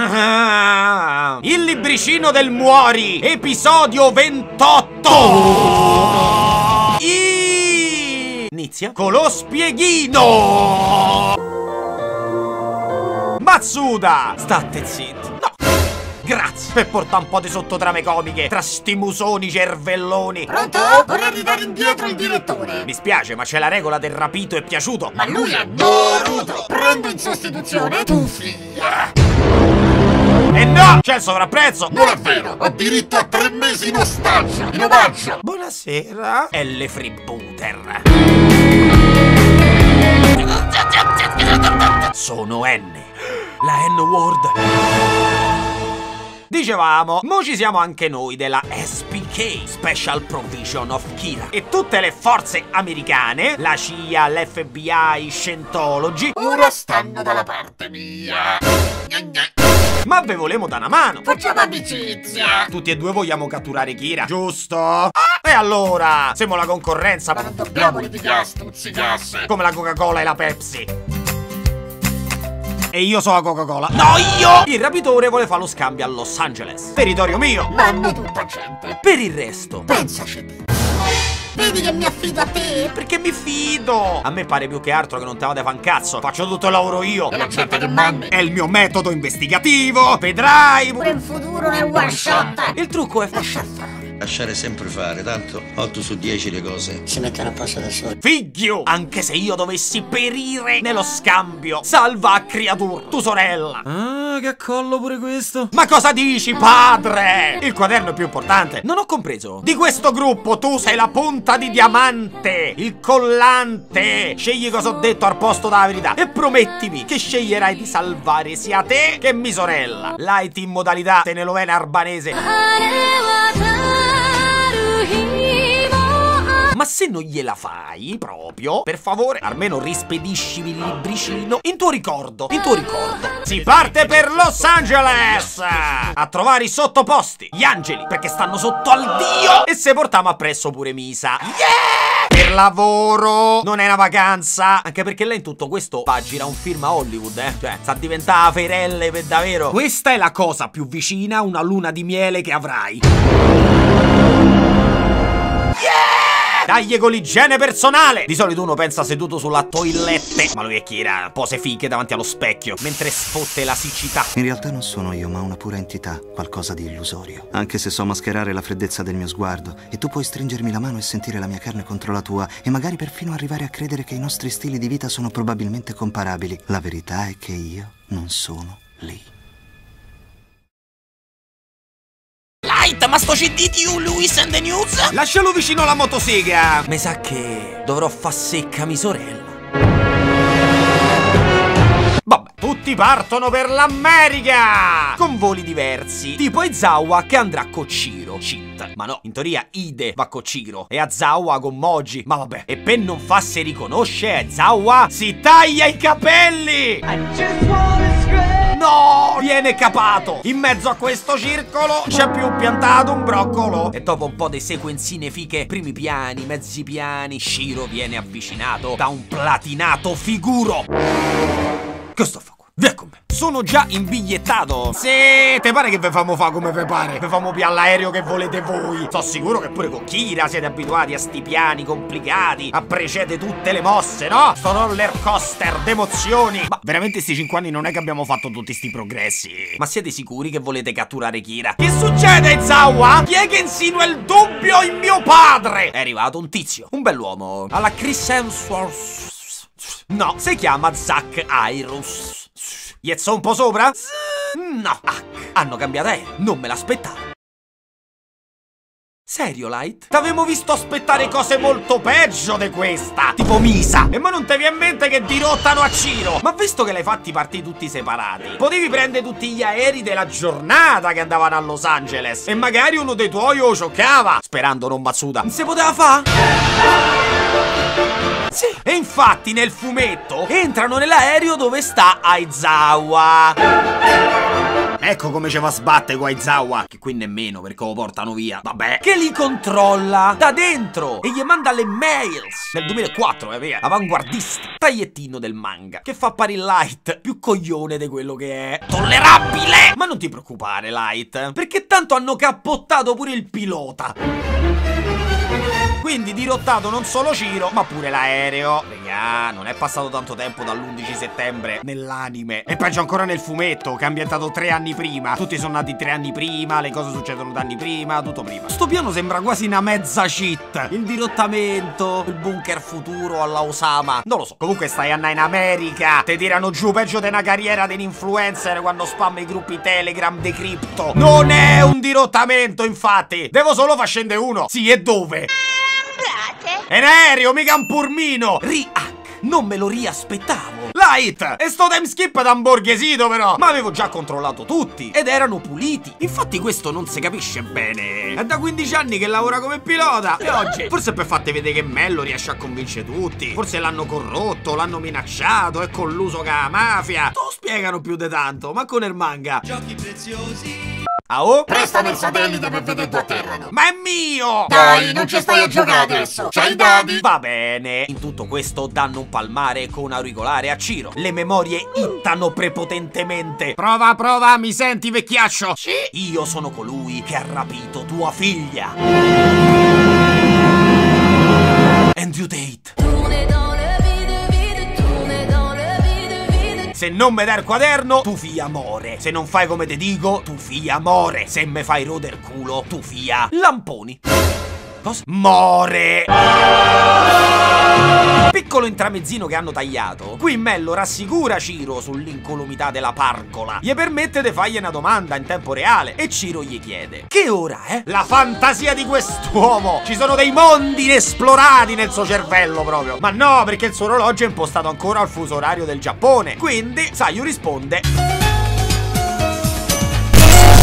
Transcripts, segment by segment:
Il libricino del Muori, episodio 28. Inizia con lo spieghino. Matsuda, state zitto. No. Grazie per portare un po' di sottotrame comiche tra sti musoni cervelloni. Pronto? Vorrei ridare indietro il direttore. Mi spiace, ma c'è la regola del rapito è piaciuto. Ma lui è Boruto. Prendo in sostituzione tu figlia. E no! C'è il sovrapprezzo! Non è vero, ho diritto a tre mesi in ostaggio, in omaggio. Buonasera, L Freebooter. Sono N, la N-word. Dicevamo, mo ci siamo anche noi della SPK, Special Provision of Kira. E tutte le forze americane, la CIA, l'FBI, Scientology, Ora stanno dalla parte mia. Gna gna. Ma ve volemo da una mano. Facciamo amicizia. Tutti e due vogliamo catturare Kira, giusto? Ah, e allora, siamo la concorrenza Ma non dobbiamo litigare, stuzzicasse. come la Coca-Cola e la Pepsi. E io so la Coca-Cola. No, io! Il rapitore vuole fare lo scambio a Los Angeles. Territorio mio. Ma hanno tutta gente. Per il resto. Pensaci. Vedi che mi affido a te? Perché mi fido? A me pare più che altro che non te vada fa un cazzo. Faccio tutto il lavoro io. E la gente che mandi. È il mio metodo investigativo. Vedrai. Pure in futuro nel one shot. Il trucco è Lascia fare. Lasciare sempre fare, tanto 8 su 10 le cose. Si mettono a posto da soli. Figlio! Anche se io dovessi perire nello scambio, salva a creatura, tu sorella. Ah, che collo pure questo. Ma cosa dici, padre? Il quaderno è più importante. Non ho compreso. Di questo gruppo tu sei la punta di diamante, il collante. Scegli cosa ho detto al posto della verità e promettimi che sceglierai di salvare sia te che mia sorella. Light in modalità tenelovena arbanese. Ma se non gliela fai, proprio, per favore, almeno rispediscimi il libricino in tuo ricordo, in tuo ricordo. Si parte per Los Angeles! A trovare i sottoposti, gli angeli, perché stanno sotto al dio! E se portiamo appresso pure Misa. Yeah! Per lavoro! Non è una vacanza! Anche perché lei in tutto questo fa gira un film a Hollywood, eh? Cioè, sta diventando ferelle per davvero. Questa è la cosa più vicina a una luna di miele che avrai. Dagli con l'igiene personale! Di solito uno pensa seduto sulla toilette, ma lui è Kira, pose fiche davanti allo specchio, mentre sfotte la siccità. In realtà non sono io, ma una pura entità, qualcosa di illusorio. Anche se so mascherare la freddezza del mio sguardo, e tu puoi stringermi la mano e sentire la mia carne contro la tua, e magari perfino arrivare a credere che i nostri stili di vita sono probabilmente comparabili. La verità è che io non sono lì. Light, ma sto CD di You, Lewis and the News? Lascialo vicino alla motosega! Mi sa che dovrò far secca mia sorella. Tutti partono per l'America! Con voli diversi, tipo Izawa che andrà con Ciro, cheat. Ma no, in teoria Ide va con Ciro e Azawa con Moji. Ma vabbè, e per non farsi riconoscere, Izawa si taglia i capelli! No! Viene capato! In mezzo a questo circolo c'è più piantato un broccolo! E dopo un po' di sequenzine fiche, primi piani, mezzi piani, Shiro viene avvicinato da un platinato figuro! Che sto a fa qua? Via con me! Sono già imbigliettato! Se te pare che ve famo fa come ve pare? Ve famo più all'aereo che volete voi! Sono sicuro che pure con Kira siete abituati a sti piani complicati, a precede tutte le mosse, no? Sto roller coaster d'emozioni! Ma veramente sti 5 anni non è che abbiamo fatto tutti sti progressi? Ma siete sicuri che volete catturare Kira? Che succede, Zawa? Chi è che insinua il dubbio in mio padre? È arrivato un tizio, un bell'uomo, alla Chris Hemsworth... No, si chiama Zack Irus. Gli un po' sopra? No. Ah, hanno cambiato aereo. Non me l'aspettavo. Serio, Light? T'avevo visto aspettare cose molto peggio di questa! Tipo Misa! E ma non ti viene in mente che dirottano a Ciro! Ma visto che l'hai fatti partire tutti separati, potevi prendere tutti gli aerei della giornata che andavano a Los Angeles e magari uno dei tuoi lo scioccava, sperando non Matsuda. Non si poteva fa? Sì. E infatti nel fumetto entrano nell'aereo dove sta Aizawa. Ecco come ci va a sbatte Guaizawa. Che qui nemmeno perché lo portano via. Vabbè. Che li controlla da dentro e gli manda le mails. Nel 2004, eh, via. Avanguardista. Tagliettino del manga. Che fa pari Light. Più coglione di quello che è. Tollerabile! Ma non ti preoccupare, Light. Perché tanto hanno cappottato pure il pilota. Quindi dirottato non solo Ciro, ma pure l'aereo. Regà, non è passato tanto tempo dall'11 settembre nell'anime. E peggio ancora nel fumetto, che è ambientato tre anni prima. Tutti sono nati tre anni prima, le cose succedono da anni prima, tutto prima. Sto piano sembra quasi una mezza cheat. Il dirottamento, il bunker futuro alla Osama. Non lo so. Comunque stai andando in America. Te tirano giù peggio di una carriera di influencer quando spamma i gruppi Telegram de cripto. Non è un dirottamento, infatti. Devo solo far scendere uno. Sì, e dove? Frate. È un aereo, mica un purmino! Rihack! Non me lo riaspettavo! Light! E sto time skip da un borghesito però! Ma avevo già controllato tutti! Ed erano puliti! Infatti questo non si capisce bene! È da 15 anni che lavora come pilota! E oggi? Forse per farti vedere che Mello riesce a convincere tutti! Forse l'hanno corrotto, l'hanno minacciato, è colluso con la mafia! Tu spiegano più di tanto, ma con il manga! Giochi preziosi. Ah oh? Prestami il satellite per vedere dove atterrano. Ma è mio! Dai, non ci stai a giocare adesso. C'hai i dadi? Va bene. In tutto questo danno un palmare con auricolare a Ciro. Le memorie ittano prepotentemente. Prova, prova, mi senti vecchiaccio? Sì. Io sono colui che ha rapito tua figlia. Andrew Tate. Se non me dai il quaderno, tu fia more. Se non fai come te dico, tu fia more. Se me fai roder culo, tu fia lamponi. Cosa? More! Piccolo intramezzino che hanno tagliato. Qui Mello rassicura Ciro sull'incolumità della parcola. Gli permette di fargli una domanda in tempo reale. E Ciro gli chiede: Che ora è? La fantasia di quest'uomo! Ci sono dei mondi inesplorati nel suo cervello proprio. Ma no, perché il suo orologio è impostato ancora al fuso orario del Giappone. Quindi, Sayu risponde.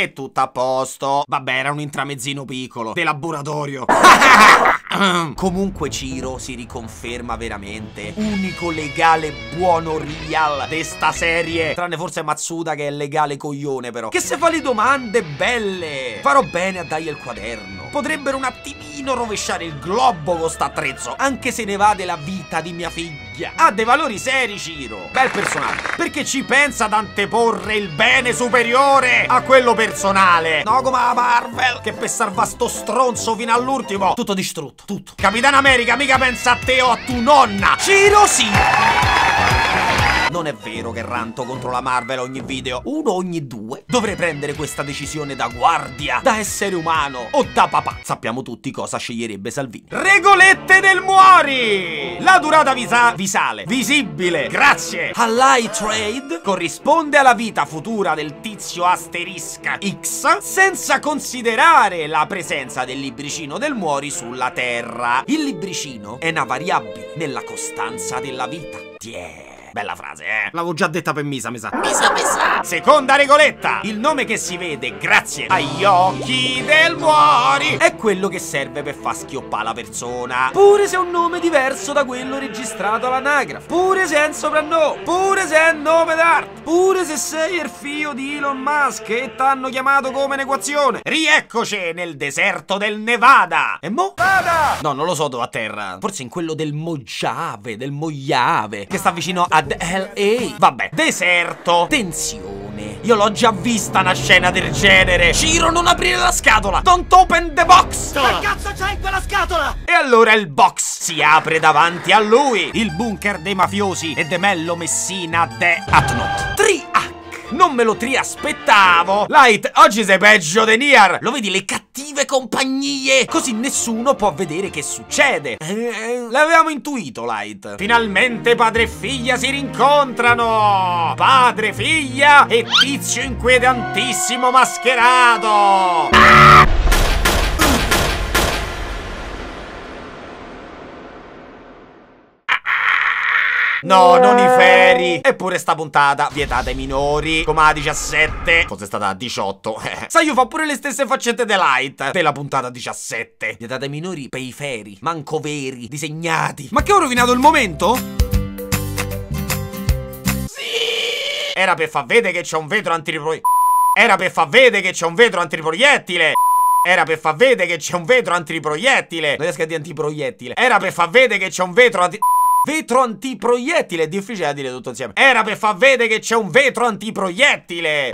E tutto a posto. Vabbè, era un intramezzino piccolo. De laboratorio. Comunque Ciro si riconferma veramente unico legale buono real de sta serie. Tranne forse Matsuda che è legale coglione però. Che se fa le domande belle. Farò bene a dargli il quaderno. Potrebbero un attimino rovesciare il globo con st'attrezzo. Anche se ne va della vita di mia figlia. Ha dei valori seri Ciro. Bel personaggio. Perché ci pensa ad anteporre il bene superiore a quello personale. No come la Marvel. Che per salvare sto stronzo fino all'ultimo. Tutto distrutto. Tutto. Capitan America mica pensa a te o a tu nonna. Ciro sì. Non è vero che ranto contro la Marvel ogni video. Uno ogni due. Dovrei prendere questa decisione da guardia, da essere umano o da papà. Sappiamo tutti cosa sceglierebbe Salvini. Regolette del muori! La durata visa visale, visibile, grazie all'eye trade, corrisponde alla vita futura del tizio asterisca X, senza considerare la presenza del libricino del muori sulla Terra. Il libricino è una variabile nella costanza della vita. Tiè. Bella frase, eh? L'avevo già detta per Misa, mi sa. Misa, misa. Seconda regoletta! Il nome che si vede grazie agli occhi del muori è quello che serve per far schioppare la persona. Pure se è un nome diverso da quello registrato all'anagrafe. Pure se è un soprannome. Pure se è un nome d'arte. Pure se sei il figlio di Elon Musk e t'hanno chiamato come un'equazione. Rieccoci nel deserto del Nevada. E mo? Vada! No, non lo so dove a terra. Forse in quello del Mojave, del Mojave, che sta vicino ad LA. Vabbè, deserto, tensione. Io l'ho già vista una scena del genere. Ciro, non aprire la scatola. Don't open the box. Che cazzo c'hai in quella scatola? E allora il box si apre davanti a lui. Il bunker dei mafiosi e de Mello Messina de Atnot. 3H. Non me lo triaspettavo! Light, oggi sei peggio di Niar! Lo vedi le cattive compagnie? Così nessuno può vedere che succede! Eh, l'avevamo intuito, Light! Finalmente padre e figlia si rincontrano! Padre, figlia e tizio inquietantissimo mascherato! No, non i feri. Eppure sta puntata vietata ai minori. Come a 17. Forse è stata a 18. Sai, io fa pure le stesse faccette The Light. Per la puntata 17. Vietata ai minori per i feri. Manco veri. Disegnati. Ma che ho rovinato il momento? Era per far vedere che c'è un vetro antiripro... Era per far vedere che c'è un vetro antiproiettile! Era per far vedere che c'è un vetro antiproiettile! Non riesco a dire antiproiettile. Era per far vedere che c'è un vetro anti... Vetro antiproiettile, è difficile da dire tutto insieme. Era per far vedere che c'è un vetro antiproiettile!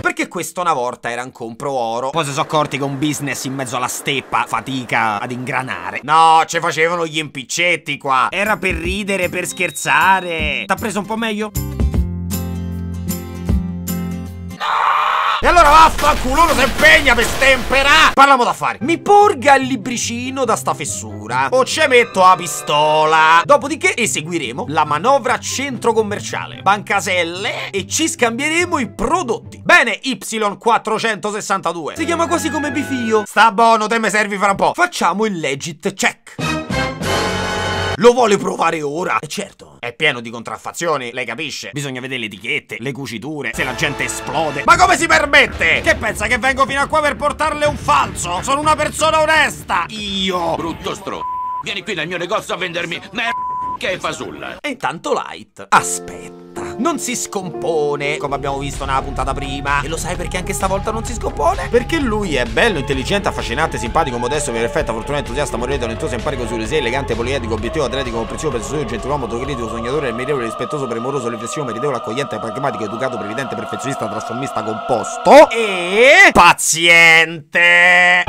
Perché questo una volta era un compro oro. Poi si sono accorti che un business in mezzo alla steppa fatica ad ingranare. No, ci facevano gli impiccetti qua. Era per ridere, per scherzare. T'ha preso un po' meglio? E allora vaffanculo uno si impegna per stempera Parliamo d'affari. Mi porga il libricino da sta fessura. O ci metto la pistola. Dopodiché eseguiremo la manovra centro commerciale. Bancaselle E ci scambieremo i prodotti. Bene Y462 Si chiama quasi come bifio Sta buono, te me servi fra un po' Facciamo il legit check lo vuole provare ora? E certo, è pieno di contraffazioni, lei capisce? Bisogna vedere le etichette, le cuciture, se la gente esplode. Ma come si permette? Che pensa che vengo fino a qua per portarle un falso? Sono una persona onesta! Io! Brutto stro. Vieni qui nel mio negozio a vendermi mer... che fasulla. E intanto Light aspetta. Non si scompone, come abbiamo visto nella puntata prima. E lo sai perché anche stavolta non si scompone? Perché lui è bello, intelligente, affascinante, simpatico, modesto, perfetto, fortunato, entusiasta, morire, talentuoso, empatico, su sé, elegante, poliedrico, obiettivo, atletico, comprensivo, persuasivo, gentiluomo, autocritico, sognatore, meritevole, rispettoso, premuroso, riflessivo, meritevole, accogliente, pragmatico, educato, previdente, perfezionista, trasformista, composto. E... paziente!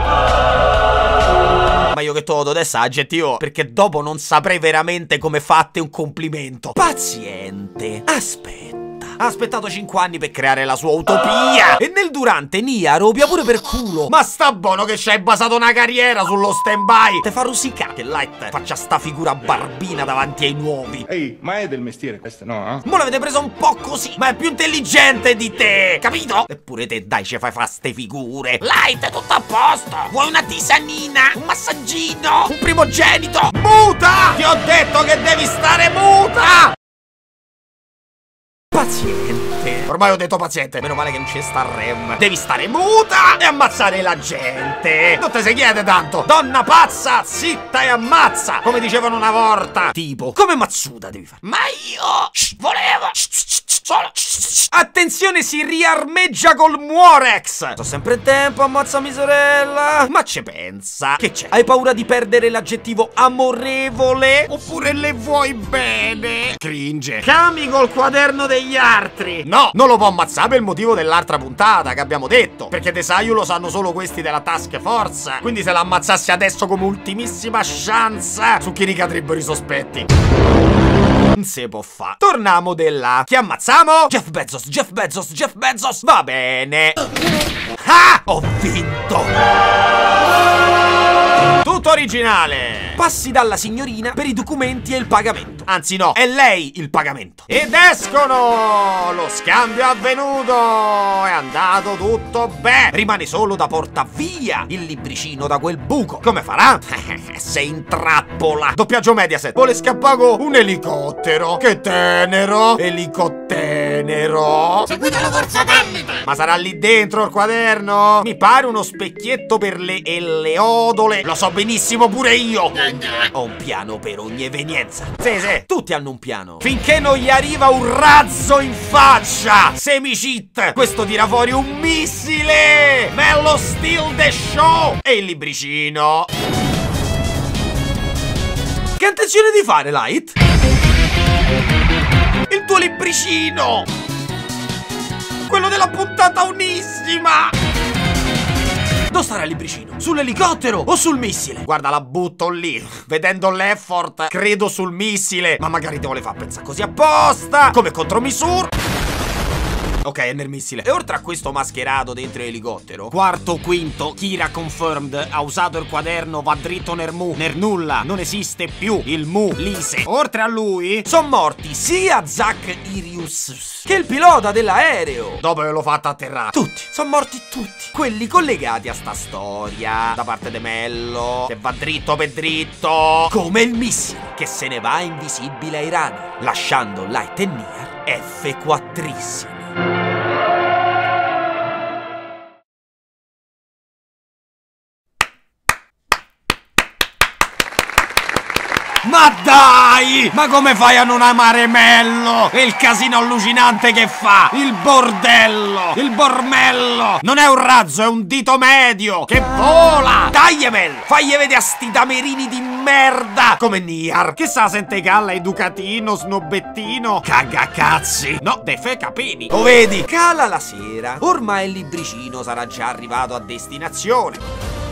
Ma io che todo adesso aggettivo Perché dopo non saprei veramente come fate un complimento. Paziente Aspetta ha aspettato 5 anni per creare la sua utopia E nel durante Nia ropia pure per culo Ma sta buono che ci hai basato una carriera sullo stand by Te fa che Light faccia sta figura barbina davanti ai nuovi Ehi, ma è del mestiere questo, no? Mo l'avete preso un po' così Ma è più intelligente di te Capito? Eppure te dai ci fai fa ste figure Light è tutto a posto Vuoi una tisanina? Un massaggino? Un primogenito? Muta! Ti ho detto che devi stare muta! Paziente. Ormai ho detto paziente. Meno male che non c'è sta rem. Devi stare muta e ammazzare la gente. Non te si chiede tanto. Donna pazza, zitta e ammazza. Come dicevano una volta. Tipo, come Mazzuda devi fare. Ma io Shh, volevo. Shh, shh, shh, Shh, Attenzione, si riarmeggia col Muorex. Sto sempre in tempo, ammazzami sorella. Ma ci pensa. Che c'è? Hai paura di perdere l'aggettivo amorevole? Oppure le vuoi bene? Cringe. Cami col quaderno degli altri. No, non lo può ammazzare per il motivo dell'altra puntata che abbiamo detto. Perché Desaio lo sanno solo questi della Task Force. Quindi se l'ammazzassi adesso come ultimissima chance, su chi ricadrebbero i sospetti? Non si può fare. Torniamo là. Chi ammazziamo? Jeff Bezos, Jeff Bezos, Jeff Bezos. Va bene. Ah! Ho vinto. Tutto originale. Passi dalla signorina per i documenti e il pagamento. Anzi no, è lei il pagamento. Ed escono! Lo scambio è avvenuto! È andato tutto bene! Rimane solo da porta via il libricino da quel buco. Come farà? Sei in trappola. Doppiaggio Mediaset. Vuole scappare con un elicottero. Che tenero. Elicottenero. Seguitelo forza Tennite! Ma sarà lì dentro il quaderno? Mi pare uno specchietto per le eleodole. Lo so benissimo pure io. Ho un piano per ogni evenienza. Sì, sì, tutti hanno un piano. Finché non gli arriva un razzo in faccia. Semicit, questo tira fuori un missile. Mello Steel the Show. E il libricino. Che intenzione di fare, Light? Il tuo libricino. Quello della puntata unissima. Dove starà il libricino? Sull'elicottero o sul missile? Guarda, la butto lì. Vedendo l'effort, credo sul missile. Ma magari te vuole far pensare così apposta. Come contromisura. Ok, è nel missile. E oltre a questo mascherato dentro l'elicottero, quarto, quinto, Kira confirmed, ha usato il quaderno, va dritto nel mu, nel nulla, non esiste più il mu, lise. Oltre a lui, sono morti sia Zack Irius che il pilota dell'aereo. Dopo che l'ho fatto atterrare. Tutti, sono morti tutti. Quelli collegati a sta storia, da parte di Mello, che va dritto per dritto, come il missile che se ne va invisibile ai runner, lasciando Light e Nier F4issimi. Ma dai! Ma come fai a non amare Mello? E il casino allucinante che fa? Il bordello! Il bormello! Non è un razzo, è un dito medio! Che vola! Dai, Mel! Fagli vedere a sti tamerini di merda! Come Niar! Che sa sente galla educatino, snobbettino? Cagacazzi! No, de fe capini! Lo vedi? Cala la sera. Ormai il libricino sarà già arrivato a destinazione.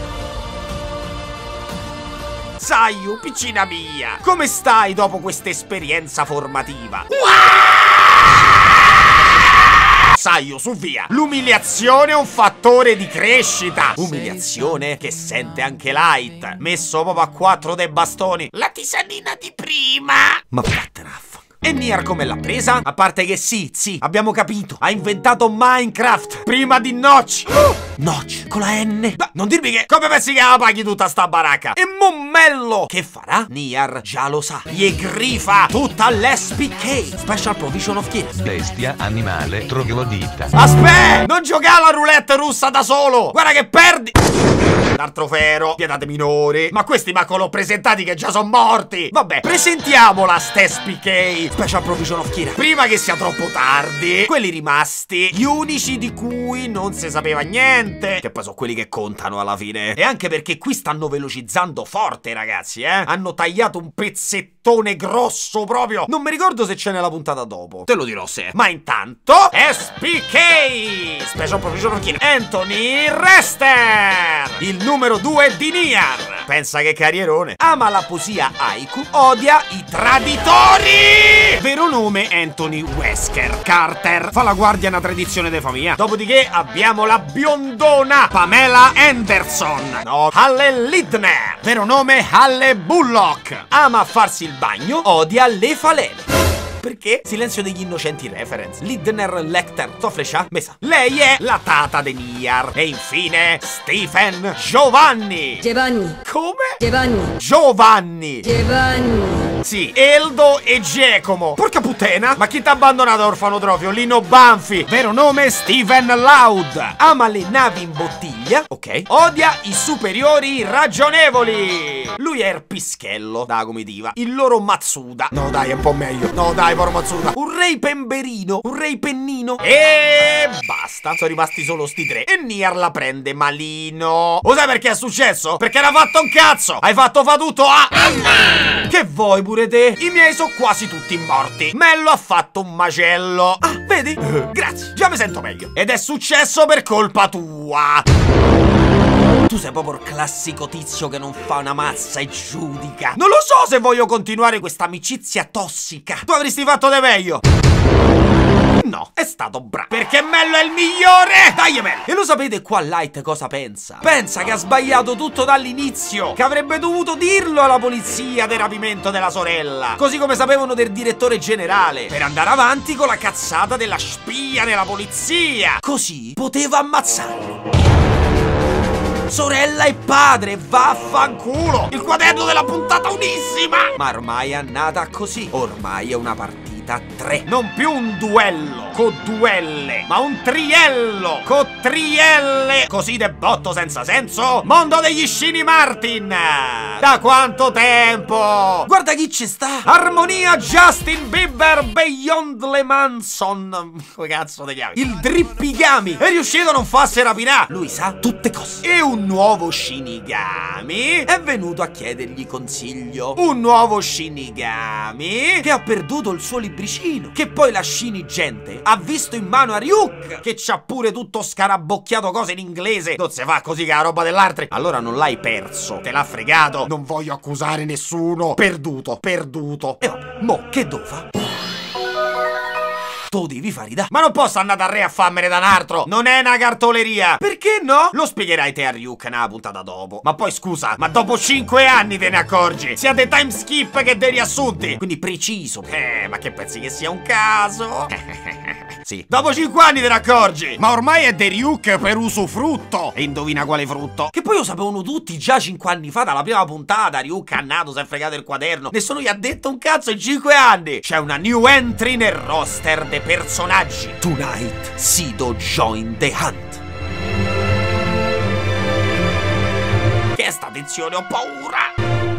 Saiu, piccina mia, come stai dopo questa esperienza formativa? Saiu, su via! L'umiliazione è un fattore di crescita! Umiliazione che sente anche Light, messo proprio a quattro dei bastoni. La tisanina di prima! Ma vattene e Nier come l'ha presa? A parte che sì, sì, abbiamo capito. Ha inventato Minecraft prima di Notch. Oh, Notch con la N. Beh, non dirmi che come pensi che la paghi tutta sta baracca? E Mommello che farà? Nier già lo sa. Gli grifa tutta l'SPK. Special Provision of Kill. Bestia, animale, troglodita. Aspetta! Non giocare alla roulette russa da solo! Guarda che perdi! L'altro fero, pietate minori. Ma questi manco l'ho presentati che già sono morti! Vabbè, presentiamola, Stes PK! Special Provision of Kira. Prima che sia troppo tardi, quelli rimasti, gli unici di cui non si sapeva niente. Che poi sono quelli che contano alla fine. E anche perché qui stanno velocizzando forte, ragazzi, eh? Hanno tagliato un pezzettone grosso proprio. Non mi ricordo se c'è nella puntata dopo. Te lo dirò se. Ma intanto, SPK! Special Provision of Kira. Anthony Rester! Il numero 2 di Niar. Pensa che carrierone. Ama la poesia haiku, odia i traditori! Vero nome Anthony Wesker. Carter. Fa la guardia una tradizione di famiglia. Dopodiché abbiamo la biondona Pamela Anderson. No, Halle Lidner. Vero nome Halle Bullock. Ama farsi il bagno, odia le falene. Perché? Silenzio degli innocenti reference. Lidner Lecter, Tofresha, Mesa. Lei è la tata de Niar. E infine, Stephen Giovanni. Giovanni, Come? Giovanni, Giovanni. Giovanni. Sì, Eldo e Giacomo. Porca puttana. Ma chi t'ha abbandonato orfanotrofio? Lino Banfi. Vero nome Steven Loud. Ama le navi in bottiglia. Ok. Odia i superiori ragionevoli. Lui è il pischello da comitiva. Il loro Matsuda. No, dai, è un po' meglio. No, dai, poro Matsuda. Un re pemberino. Un re pennino. E basta. Sono rimasti solo sti tre. E Niar la prende malino. Lo sai perché è successo? Perché era fatto un cazzo. Hai fatto fa tutto a... Che vuoi pure te? I miei sono quasi tutti morti. Mello ha fatto un macello. Ah, vedi? Grazie, già mi sento meglio. Ed è successo per colpa tua. Tu sei proprio il classico tizio che non fa una mazza e giudica. Non lo so se voglio continuare questa amicizia tossica. Tu avresti fatto di meglio. No, è stato bravo. Perché Mello è il migliore! Dai, Mello! E lo sapete qua Light cosa pensa? Pensa che ha sbagliato tutto dall'inizio. Che avrebbe dovuto dirlo alla polizia del rapimento della sorella. Così come sapevano del direttore generale. Per andare avanti con la cazzata della spia nella polizia. Così poteva ammazzarlo. Sorella e padre, vaffanculo! Il quaderno della puntata unissima! Ma ormai è andata così. Ormai è una partita a tre. Non più un duello con duelle, ma un triello con trielle. Così de botto senza senso? Mondo degli scini Martin! Da quanto tempo? Guarda chi ci sta! Armonia Justin Bieber Beyond Le Manson. Come cazzo ti chiami? Il Drippigami! È riuscito a non farsi rapinare! Lui sa tutte cose. E un nuovo Shinigami è venuto a chiedergli consiglio. Un nuovo Shinigami che ha perduto il suo libricino. Che poi la Shinigente ha visto in mano a Ryuk. Che c'ha pure tutto scarabocchiato cose in inglese. Non se fa così che la roba dell'altro. Allora non l'hai perso. Te l'ha fregato. Non voglio accusare nessuno. Perduto, perduto. E vabbè, mo che devo fa? Tu devi fare da. Ma non posso andare a re a fammene da un altro. Non è una cartoleria. Perché no? Lo spiegherai te a Ryuk nella puntata dopo. Ma poi scusa, ma dopo 5 anni te ne accorgi. Sia dei time skip che dei riassunti. Quindi preciso. Eh, ma che pensi che sia un caso? Sì. Dopo 5 anni te ne accorgi! Ma ormai è De Ryuk per usufrutto! E indovina quale frutto? Che poi lo sapevano tutti già 5 anni fa, dalla prima puntata. Ryuk ha nato, si è fregato il quaderno. Nessuno gli ha detto un cazzo in 5 anni! C'è una new entry nel roster dei personaggi. Tonight, Sido join the hunt. Che sta tensione? Ho paura!